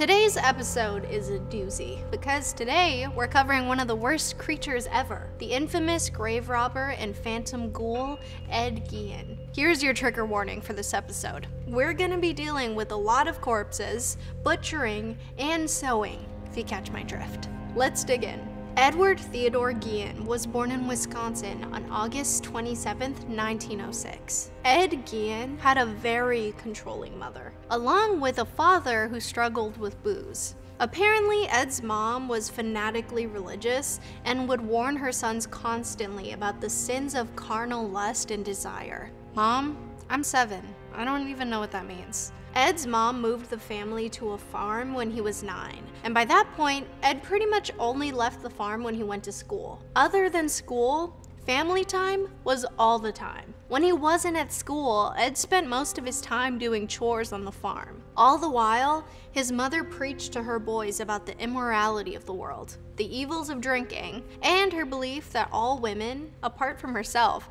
Today's episode is a doozy because today we're covering one of the worst creatures ever the infamous grave robber and phantom ghoul, Ed Gein. Here's your trigger warning for this episode we're gonna be dealing with a lot of corpses, butchering, and sewing, if you catch my drift. Let's dig in. Edward Theodore Gein was born in Wisconsin on August 27, 1906. Ed Gein had a very controlling mother, along with a father who struggled with booze. Apparently, Ed's mom was fanatically religious and would warn her sons constantly about the sins of carnal lust and desire. Mom, I'm seven. I don't even know what that means. Ed's mom moved the family to a farm when he was nine, and by that point, Ed pretty much only left the farm when he went to school. Other than school, family time was all the time. When he wasn't at school, Ed spent most of his time doing chores on the farm. All the while, his mother preached to her boys about the immorality of the world, the evils of drinking, and her belief that all women, apart from herself,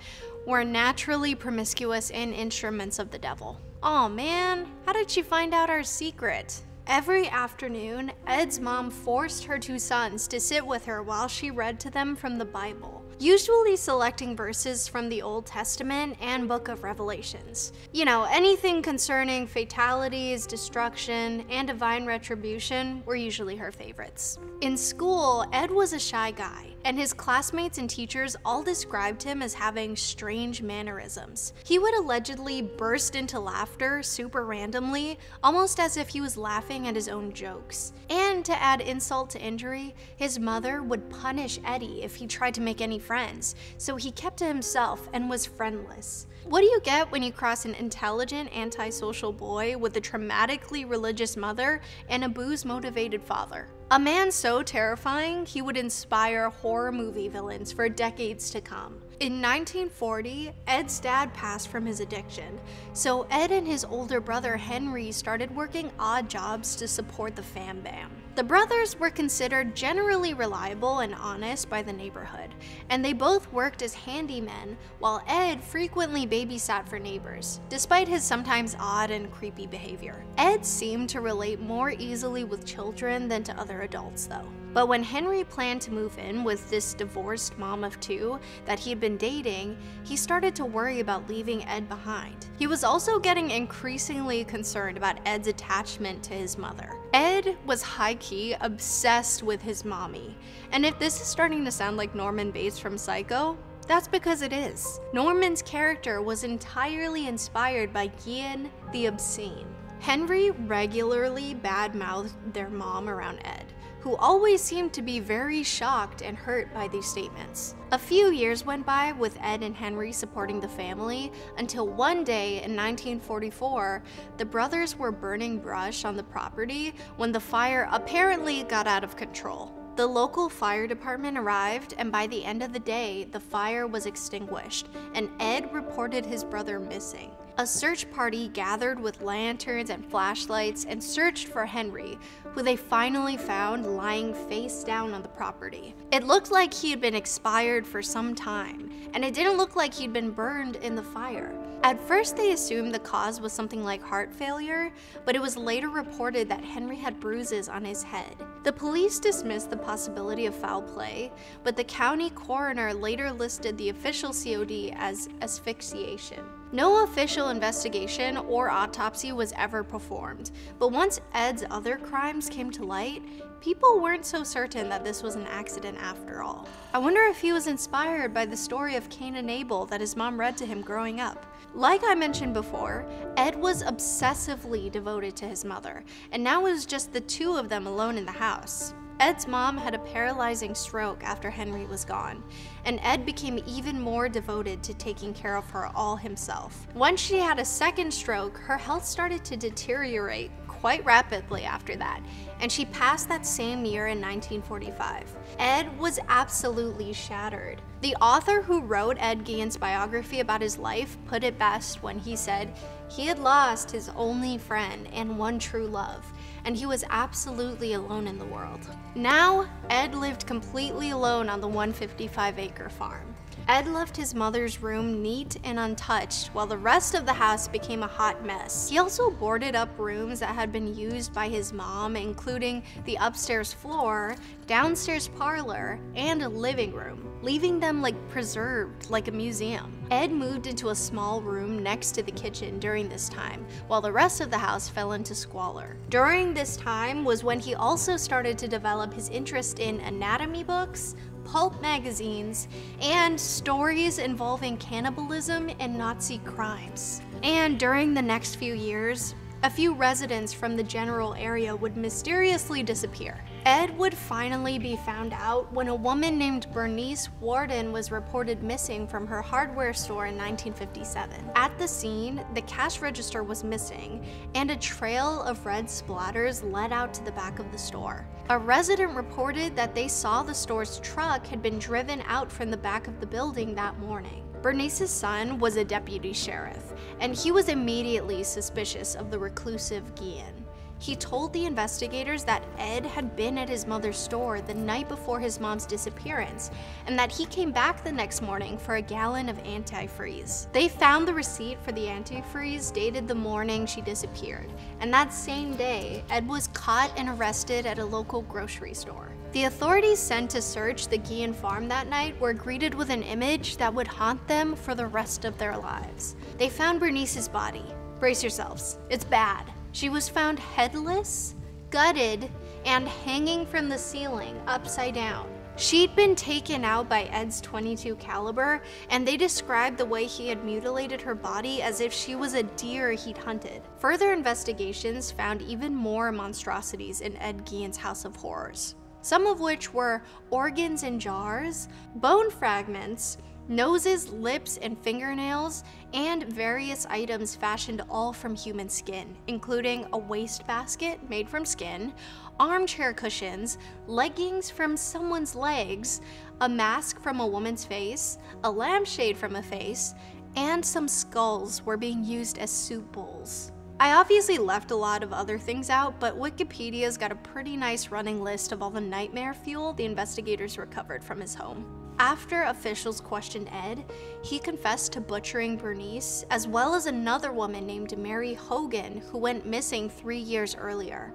were naturally promiscuous and instruments of the devil. oh, man, how did she find out our secret? Every afternoon, Ed's mom forced her two sons to sit with her while she read to them from the Bible, usually selecting verses from the Old Testament and Book of Revelations. You know, anything concerning fatalities, destruction, and divine retribution were usually her favorites. In school, Ed was a shy guy, and his classmates and teachers all described him as having strange mannerisms. He would allegedly burst into laughter super randomly, almost as if he was laughing at his own jokes. And to add insult to injury, his mother would punish Eddie if he tried to make any friends, so he kept to himself and was friendless. What do you get when you cross an intelligent, antisocial boy with a traumatically religious mother and a booze motivated father? A man so terrifying, he would inspire horror movie villains for decades to come. In 1940, Ed's dad passed from his addiction, so Ed and his older brother Henry started working odd jobs to support the fam bam. The brothers were considered generally reliable and honest by the neighborhood, and they both worked as handymen, while Ed frequently babysat for neighbors, despite his sometimes odd and creepy behavior. Ed seemed to relate more easily with children than to other adults, though. But when Henry planned to move in with this divorced mom of two that he had been dating, he started to worry about leaving Ed behind. He was also getting increasingly concerned about Ed's attachment to his mother. Ed was high key obsessed with his mommy. And if this is starting to sound like Norman Bates from Psycho, that's because it is. Norman's character was entirely inspired by Gein the Obscene. Henry regularly badmouthed their mom around Ed, who always seemed to be very shocked and hurt by these statements. A few years went by with Ed and Henry supporting the family until one day in 1944, the brothers were burning brush on the property when the fire apparently got out of control. The local fire department arrived, and by the end of the day, the fire was extinguished, and Ed reported his brother missing. A search party gathered with lanterns and flashlights and searched for Henry, who they finally found lying face down on the property. It looked like he had been expired for some time, and it didn't look like he'd been burned in the fire. At first, they assumed the cause was something like heart failure, but it was later reported that Henry had bruises on his head. The police dismissed the possibility of foul play, but the county coroner later listed the official COD as asphyxiation. No official investigation or autopsy was ever performed, but once Ed's other crimes came to light, people weren't so certain that this was an accident after all. I wonder if he was inspired by the story of Cain and Abel that his mom read to him growing up. Like I mentioned before, Ed was obsessively devoted to his mother, and now it was just the two of them alone in the house. Ed's mom had a paralyzing stroke after Henry was gone, and Ed became even more devoted to taking care of her all himself. Once she had a second stroke, her health started to deteriorate quite rapidly after that, and she passed that same year in 1945. Ed was absolutely shattered. The author who wrote Ed Gein's biography about his life put it best when he said he had lost his only friend and one true love and he was absolutely alone in the world. Now, Ed lived completely alone on the 155 acre farm. Ed left his mother's room neat and untouched, while the rest of the house became a hot mess. He also boarded up rooms that had been used by his mom, including the upstairs floor, downstairs parlor, and a living room, leaving them like preserved like a museum. Ed moved into a small room next to the kitchen during this time, while the rest of the house fell into squalor. During this time was when he also started to develop his interest in anatomy books, pulp magazines, and stories involving cannibalism and Nazi crimes. And during the next few years, a few residents from the general area would mysteriously disappear. Ed would finally be found out when a woman named Bernice Worden was reported missing from her hardware store in 1957. At the scene, the cash register was missing, and a trail of red splatters led out to the back of the store. A resident reported that they saw the store's truck had been driven out from the back of the building that morning. Bernice's son was a deputy sheriff, and he was immediately suspicious of the reclusive Gein. He told the investigators that Ed had been at his mother's store the night before his mom's disappearance, and that he came back the next morning for a gallon of antifreeze. They found the receipt for the antifreeze dated the morning she disappeared, and that same day, Ed was caught and arrested at a local grocery store. The authorities sent to search the Gein farm that night were greeted with an image that would haunt them for the rest of their lives. They found Bernice's body. Brace yourselves, it's bad. She was found headless, gutted, and hanging from the ceiling upside down. She'd been taken out by Ed's 22 caliber, and they described the way he had mutilated her body as if she was a deer he'd hunted. Further investigations found even more monstrosities in Ed Gein's House of Horrors some of which were organs in jars, bone fragments, noses, lips, and fingernails, and various items fashioned all from human skin, including a wastebasket made from skin, armchair cushions, leggings from someone's legs, a mask from a woman's face, a lampshade from a face, and some skulls were being used as soup bowls. I obviously left a lot of other things out, but Wikipedia's got a pretty nice running list of all the nightmare fuel the investigators recovered from his home. After officials questioned Ed, he confessed to butchering Bernice, as well as another woman named Mary Hogan, who went missing three years earlier.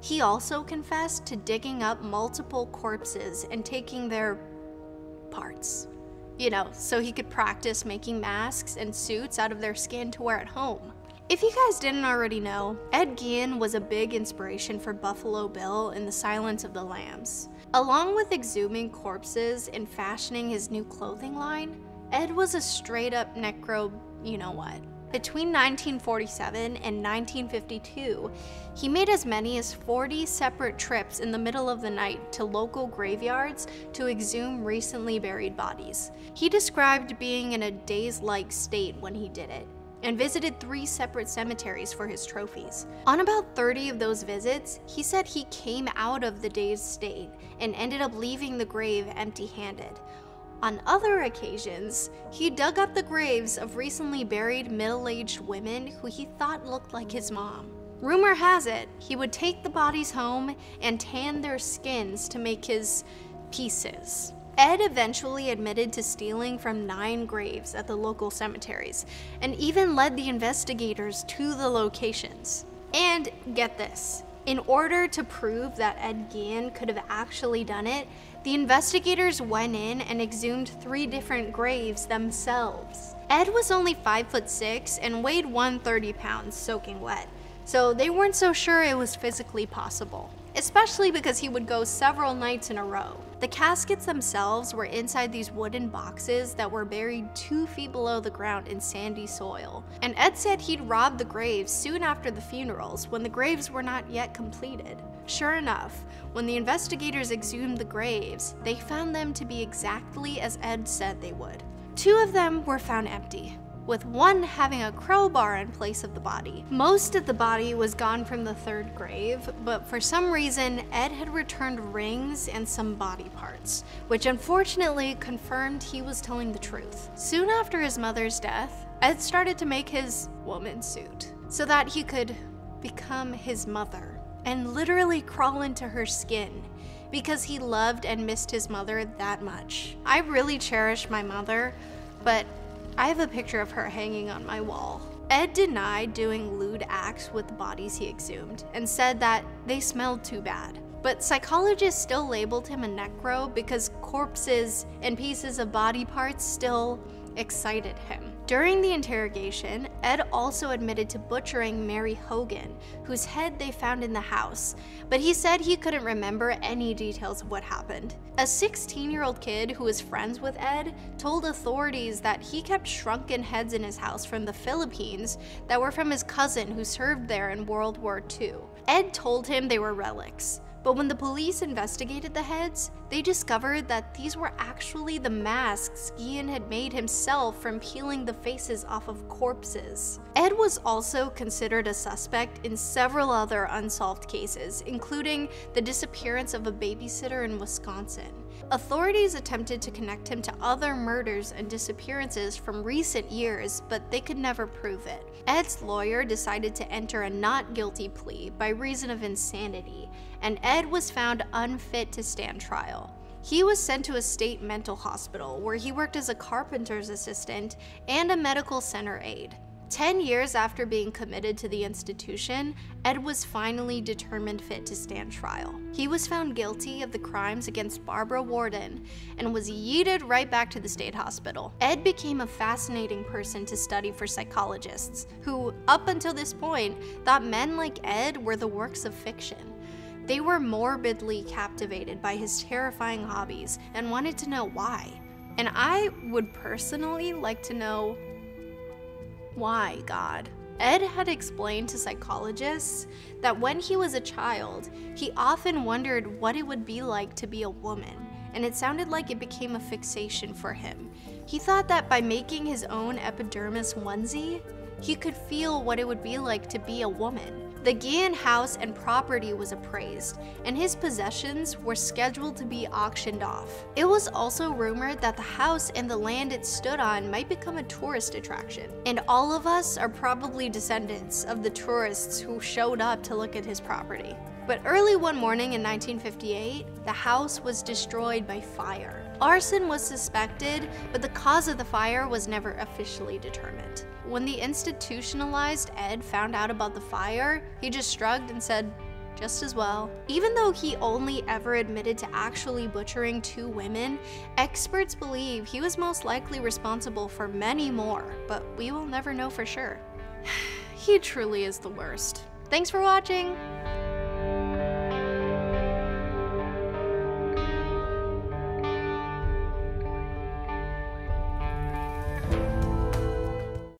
He also confessed to digging up multiple corpses and taking their parts. You know, so he could practice making masks and suits out of their skin to wear at home. If you guys didn't already know, Ed Gein was a big inspiration for Buffalo Bill in The Silence of the Lambs. Along with exhuming corpses and fashioning his new clothing line, Ed was a straight up necro, you know what. Between 1947 and 1952, he made as many as 40 separate trips in the middle of the night to local graveyards to exhume recently buried bodies. He described being in a daze like state when he did it, and visited three separate cemeteries for his trophies. On about 30 of those visits, he said he came out of the dazed state and ended up leaving the grave empty handed. On other occasions, he dug up the graves of recently buried middle aged women who he thought looked like his mom. Rumor has it, he would take the bodies home and tan their skins to make his pieces. Ed eventually admitted to stealing from nine graves at the local cemeteries and even led the investigators to the locations. And get this, in order to prove that Ed Gein could have actually done it, the investigators went in and exhumed three different graves themselves. Ed was only 5 foot 6 and weighed 130 pounds soaking wet, so they weren't so sure it was physically possible especially because he would go several nights in a row. The caskets themselves were inside these wooden boxes that were buried two feet below the ground in sandy soil. And Ed said he'd robbed the graves soon after the funerals when the graves were not yet completed. Sure enough, when the investigators exhumed the graves, they found them to be exactly as Ed said they would. Two of them were found empty, with one having a crowbar in place of the body. Most of the body was gone from the third grave, but for some reason, Ed had returned rings and some body parts, which unfortunately confirmed he was telling the truth. Soon after his mother's death, Ed started to make his woman suit so that he could become his mother. and literally crawl into her skin because he loved and missed his mother that much. I really cherish my mother, but I have a picture of her hanging on my wall. Ed denied doing lewd acts with the bodies he exhumed and said that they smelled too bad. But psychologists still labeled him a necro because corpses and pieces of body parts still excited him. During the interrogation, Ed also admitted to butchering Mary Hogan, whose head they found in the house, but he said he couldn't remember any details of what happened. A 16 year old kid who was friends with Ed told authorities that he kept shrunken heads in his house from the Philippines that were from his cousin who served there in World War II. Ed told him they were relics. But when the police investigated the heads, they discovered that these were actually the masks Gein had made himself from peeling the faces off of corpses. Ed was also considered a suspect in several other unsolved cases, including the disappearance of a babysitter in Wisconsin. Authorities attempted to connect him to other murders and disappearances from recent years, but they could never prove it. Ed's lawyer decided to enter a not guilty plea by reason of insanity, and Ed was found unfit to stand trial. He was sent to a state mental hospital where he worked as a carpenter's assistant and a medical center aide. Ten years after being committed to the institution, Ed was finally determined fit to stand trial. He was found guilty of the crimes against Barbara Worden and was yeeted right back to the state hospital. Ed became a fascinating person to study for psychologists, who, up until this point, thought men like Ed were the works of fiction. They were morbidly captivated by his terrifying hobbies and wanted to know why. And I would personally like to know why, God? Ed had explained to psychologists that when he was a child, he often wondered what it would be like to be a woman, and it sounded like it became a fixation for him. He thought that by making his own epidermis onesie, he could feel what it would be like to be a woman. The Gein house and property was appraised, and his possessions were scheduled to be auctioned off. It was also rumored that the house and the land it stood on might become a tourist attraction, and all of us are probably descendants of the tourists who showed up to look at his property. But early one morning in 1958, the house was destroyed by fire. Arson was suspected, but the cause of the fire was never officially determined. When the institutionalized Ed found out about the fire, he just shrugged and said, just as well. Even though he only ever admitted to actually butchering two women, experts believe he was most likely responsible for many more, but we will never know for sure. he truly is the worst. Thanks for watching!